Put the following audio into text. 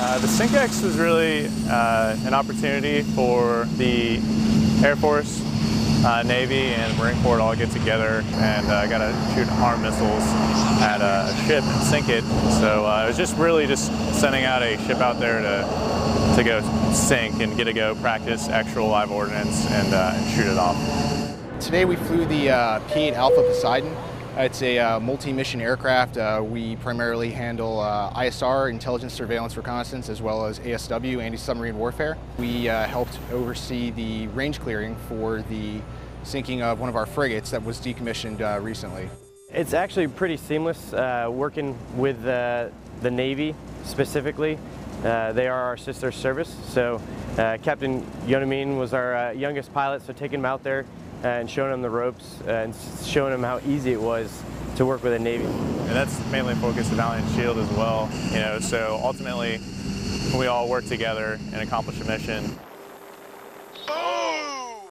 Uh, the SINKEX was really uh, an opportunity for the Air Force, uh, Navy, and Marine Corps to all get together and uh, got to shoot armed missiles at a ship and sink it. So uh, it was just really just sending out a ship out there to to go sink and get to go practice actual live ordnance and, uh, and shoot it off. Today we flew the uh, P-8 Alpha Poseidon. It's a uh, multi-mission aircraft. Uh, we primarily handle uh, ISR, intelligence, surveillance, reconnaissance, as well as ASW, anti-submarine warfare. We uh, helped oversee the range clearing for the sinking of one of our frigates that was decommissioned uh, recently. It's actually pretty seamless uh, working with the Navy specifically. Uh, they are our sister service, so uh, Captain Yonamine was our uh, youngest pilot, so taking him out there and showing him the ropes and showing him how easy it was to work with a Navy. And that's mainly focused on Valiant Shield as well, you know, so ultimately we all work together and accomplish a mission